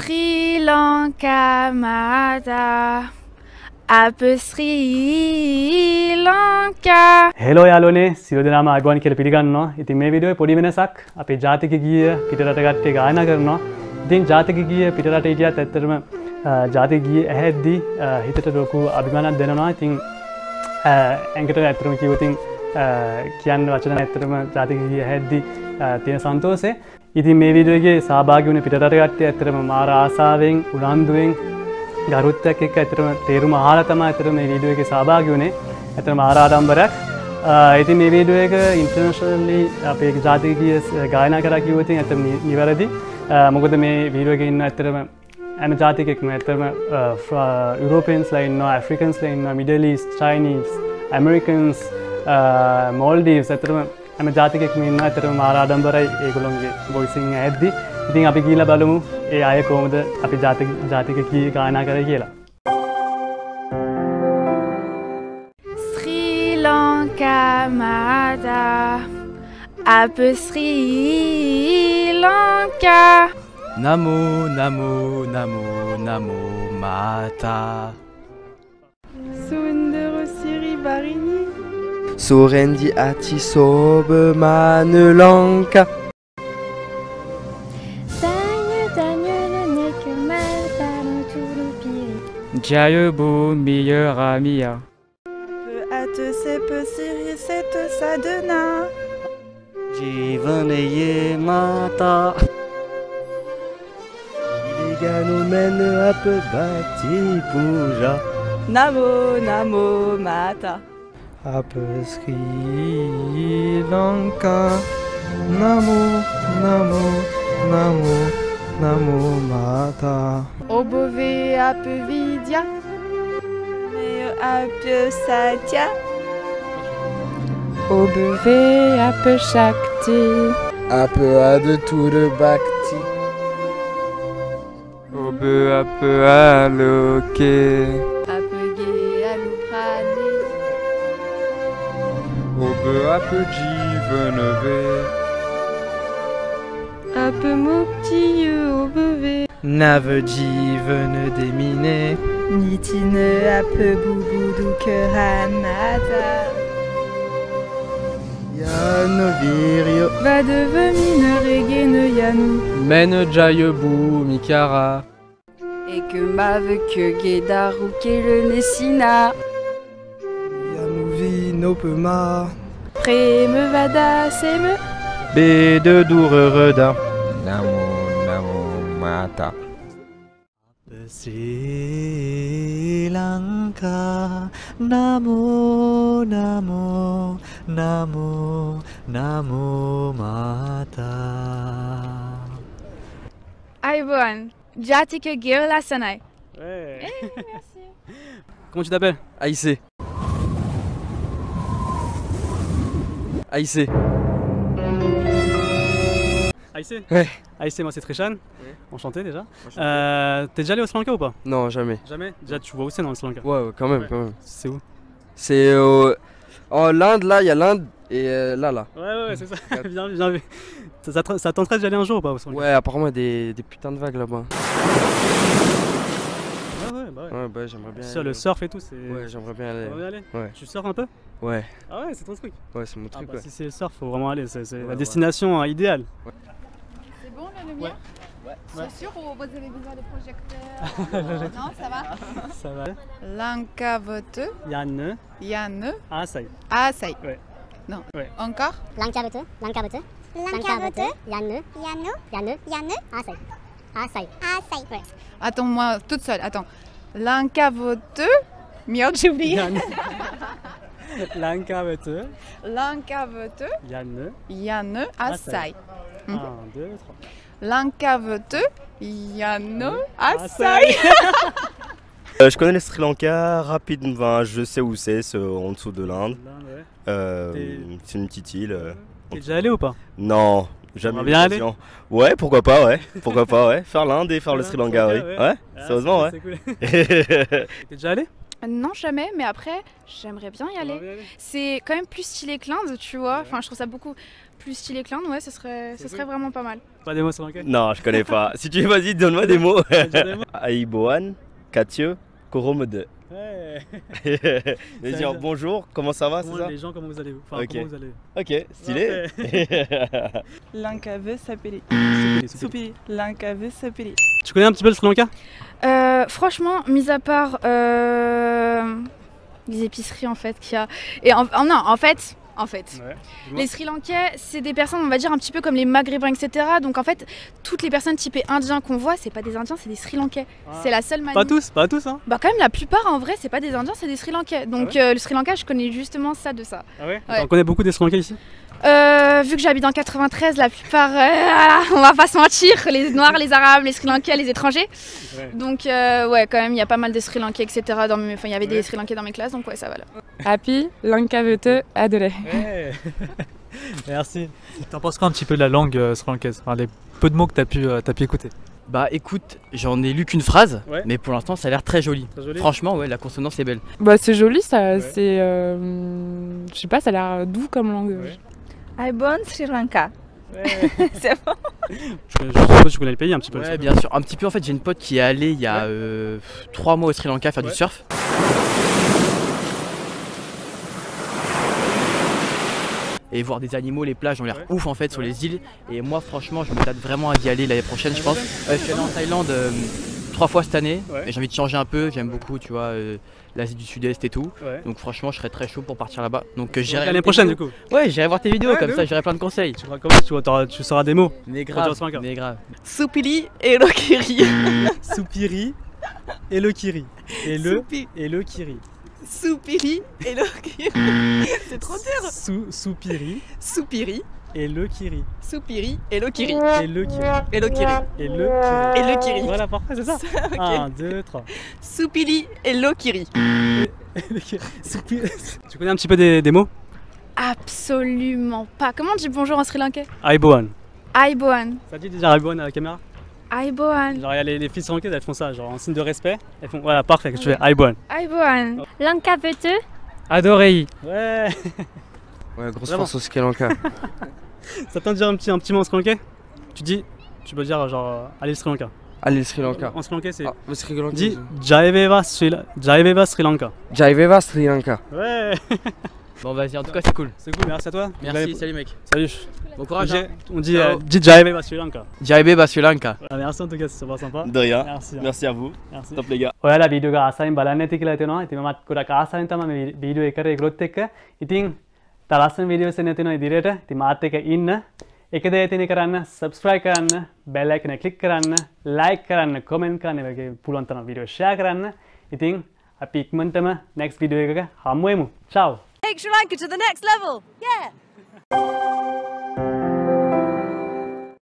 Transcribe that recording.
Sri Lanka Mata. අප ශ්‍රී ලංකා හෙලෝ යාලෝනේ සියෝදනාම අගවන් කියල පිළිගන්නවා. ඉතින් මේ විඩුව පොඩි වෙනසක්. අපේ ජාතික ගිය පිටරට ගත්තේ ගායන කරනවා. ඉතින් ජාතික ගිය පිටරට ඉටියත් ඇත්තරම ජාතික ගිය ඇහැද්දී හිතට ලොකු අභිමානක් දෙනවා. ඉතින් ඇඟට ඇත්තරම කිවතින් කියන්න වචන ඇත්තරම ජාතික ගිය හැද්දි තියෙන සන්තෝසේ ඉතින් මේ විඩුවගේ සභාගවන පිටට ගත්තේ ඇතරම මාර ආසාාවෙන් උනන්දුවෙන් ගරුත්තයක් එක් ඇතරම තේරුම ආල තම ඇතර මේ වීඩුව එක සභාග වනේ ඇතර මාරාඩම්බරක් ඉති මේ වීඩුව එක ඉන්ටර්නශලි අපේ ජාතිකය ගායන කර කිවතින් ඇත නිවැරදි. මොකද මේ වීඩුවක ඉන්න ඇතරම ඇම ජාතිකෙක්ම ඇතරම යුරෝපන්ස් ලයින්න ඇෆ්‍රිකන්ස් ලයින්න මිඩලිස් චයිනිස් ඇමරිකන්ස් මෝල්ඩීස් ඇතරම ඇම ජාතිකෙක්ම ඉන්න ඇතර මාරාඩම්බරයි ඒගොළොන්ගේ බොයිසිං ඇද්දි. ඉතින් අපි කියීල බලමු ඒ අය කෝමද අපි ජාතික කී ගානා කර කියලා. ශ්‍රී ලංකාමදා අප ශ්‍රී ලංකා නමෝ නමෝ නමෝ නමෝ Sorendi Atisobe Manelanka. Jaye bo meilleur amia. Peu hâte c'est peu siri c'est sadena. Jivaneye mata. nous mène à peu bati puja. Namo namo mata. Ape Sri Lanka. Namo, namo, namo, namo mata. Obove ap vidya. Meo ap satya. Obeve ap shakti. Ape ad tout de bhakti. Obe ap aloke. Obe ap jiveneve. Ap mukti obove. Nave jiven déminé. Nitine ap bubudu keranata. Yano virio. Va devenir regene yanu. Men jayebu mikara. Et que mave que ke le nesina. Yamuvi no pema. Preme vada seme. B de dourereda. Namo Namo Mata. Sri Lanka Namo Namo Namo Namo Mata Aibon, Jatika Gir Lasanai. Comment tu t'appelles Aïssé. Aïssé. Aïssé Ouais. Aïssé, moi c'est Trishan. Enchanté déjà. Euh, T'es déjà allé au Sri Lanka ou pas? Non, jamais. Jamais? Déjà tu vois où c'est dans le Sri Lanka? Ouais, ouais, quand même, Ouais. quand même. C'est où? C'est euh, en l'Inde, là, il y a l'Inde et euh, là, là. Ouais, ouais, ouais, c'est ça. bien vu, bien vu. Ça, ça, te- ça tenterait d'y aller un jour ou pas au Sri Lanka? Ouais, apparemment, il y a des, des putains de vagues là-bas. Ouais, bah j'aimerais bien. Sur aller. le surf et tout, c'est. Ouais, j'aimerais bien aller. Ouais. Tu surfes un peu? Ouais, Ah ouais, c'est ton truc. ouais, c'est mon Ah truc, bah, ouais. si c'est le surf, faut vraiment aller. C'est Ouais, la destination hein, idéale. C'est bon la lumière? Ouais. C'est sûr ou vous avez besoin de projecteurs? Non, ça va? Ça va. Lankavote, Yann. Yann, Ah, ça y est. Asai. Ouais. Non. Ouais. Encore? Lankabote, Lankabote, Lankabote, Yanne, Yanne, Yanne, Yanne, Asai, Asai, Asai, ouais. Attends-moi toute seule, attends. Lankavote, merde j'ai oublié. Yann. Lanka Vete. Lankavote, Yann. Yann, Asai. 1, 2, 3. Lankavote, Yann, Asai. Asai. Euh, je connais le Sri Lanka rapidement, je sais où c'est, c'est en dessous de l'Inde. Euh, c'est une petite île. euh. T'es déjà allé ou pas? Non, jamais. Bien aller. Ouais, pourquoi pas, ouais. Pourquoi pas, ouais. Faire l'Inde et faire le Sri Lanka, oui. Ouais, Ah, sérieusement, ouais. cool. T'es déjà allé? Non, jamais, mais après, j'aimerais bien y aller. C'est quand même plus stylé que l'Inde, tu vois. Enfin, je trouve ça beaucoup plus stylé que l'Inde, ouais, ce serait, ce serait vraiment pas mal. Pas des mots sri lankais Non, je connais pas. si tu veux, vas-y, donne-moi des mots. Dis des Katio, Koromode. Ouais. Vas-y, Ça dire bonjour, comment ça va, c'est Comment- ça Les gens, comment vous allez Enfin, Ok. comment vous allez Ok, stylé. Lankave sapiri. Soupiri. Lankave sapiri. Tu connais un petit peu le Sri Lanka? Euh, franchement, mis à part euh, les épiceries en fait qu'il y a. Et en, en- non, en fait, en fait, les Sri Lankais, c'est des personnes, on va dire un petit peu comme les Maghrébins, etc. Donc en fait, toutes les personnes typées indiens qu'on voit, c'est pas des Indiens, c'est des Sri Lankais. C'est la seule manière. Pas tous, pas tous, hein Bah quand même la plupart en vrai, c'est pas des Indiens, c'est des Sri Lankais. Donc euh, le Sri Lanka, je connais justement ça de ça. Ah ouais, Ouais. On connaît beaucoup des Sri Lankais ici? Euh, vu que j'habite en 93, la plupart, euh, on va pas se mentir, les Noirs, les Arabes, les Sri Lankais, les étrangers. Ouais. Donc euh, ouais, quand même, il y a pas mal de Sri Lankais, etc. Dans mes... Enfin, il y avait des Sri Lankais dans mes classes, donc ouais, ça va là. Happy Lankavete Adele. Ouais. Merci. T'en penses quoi un petit peu de la langue euh, sri lankaise? Enfin, Les peu de mots que t'as pu, euh, t'as pu écouter? Bah écoute, j'en ai lu qu'une phrase, Ouais. mais pour l'instant ça a l'air très joli. Très joli. Franchement, ouais, la consonance est belle. Bah c'est joli ça, Ouais. c'est... euh, je sais pas, ça a l'air doux comme langue. Ouais. Aibon Sri Lanka. c'est bon. Je, je suppose que tu connais le pays un petit peu. Ouais, bien sûr. Un petit peu, en fait, j'ai une pote qui est allée il y a euh, trois mois au Sri Lanka faire Ouais. du surf. Et voir des animaux, les plages ont l'air Ouais. ouf en fait sur les îles. Et moi, franchement, je me tâte vraiment à y aller l'année prochaine, je pense. Ouais, je suis allé en Thaïlande euh, trois fois cette année. Ouais. Et j'ai envie de changer un peu. J'aime beaucoup, tu vois, euh, l'Asie du Sud-Est et tout. Ouais. Donc, franchement, je serais très chaud pour partir là-bas. Donc, euh, j'irai L'année prochaine, du coup. Ouais, j'irai voir tes vidéos, Ouais, comme ça, j'aurai plein de conseils. Tu, feras comment tu, tu sauras des mots. Mais grave, mais grave. Soupili et Lokiri. Soupiri et le kiri. Et le, Soupi- et le kiri. Soupiri et Lokiri. c'est trop dur. Sou, soupiri Soupiri, et le kiri. soupiri et Lokiri. Et le kiri. Et Lokiri. Et le kiri. Et le kiri. Voilà, parfait, c'est ça. Ok. 1, 2, 3. Soupili et Lokiri. Tu connais un petit peu des, des mots? Absolument pas. Comment on dit bonjour en sri lankais? Aiboan. Aiboan. Ça dit déjà Aiboan à la caméra? Aiboan. Genre, il y a les, les filles sri lankaises, elles font ça, genre en signe de respect. Elles font, voilà, parfait, tu fais Aiboan. Aiboan. Lankavete. Adorei. Ouais. Ouais, grosse Vraiment. force au Sri Lanka. ça tente de dire un petit, un petit mot en Sri Tu dis, tu peux dire genre, euh, allez Sri Lanka. Allez Sri Lanka. En Sri Lanka, c'est. Ah, Sri Lanka. Dis Jaiveva Sri, Jaiveva Sri Lanka. Jaiveva Sri Lanka. Ouais Bon, vas-y, en tout cas, c'est cool. C'est cool, merci à toi. Merci, salut mec. Salut. Bon courage. On hein. dit, euh, dit Jaiveva Sri Lanka. Jaiveva Sri Lanka. Merci en tout cas, c'est super sympa. De rien. Merci. Hein. Merci à vous. Merci. Top les gars. Voilà, vidéo que ça, une balade, t'es là, t'es non, t'es maman, t'es là, vidéo, et carré, gros, et ලස්සන විඩියෝස නැතින ඉදිරියට ති මාත්‍යක ඉන්න එකද ඇතින කරන්න සබස්ක්‍රයි කරන්න බැල්ලයිකන කලික් කරන්න ලයි කරන්න කොමෙන් කරන්න වගේ පුළුවන්තන විඩියෝෂය කරන්න ඉතින් අපි ඉක්මන්ටම නෙක්ස් විඩියෝ එක හම්මුවමු චව්! Take Sri Lanka to the next level! Yeah!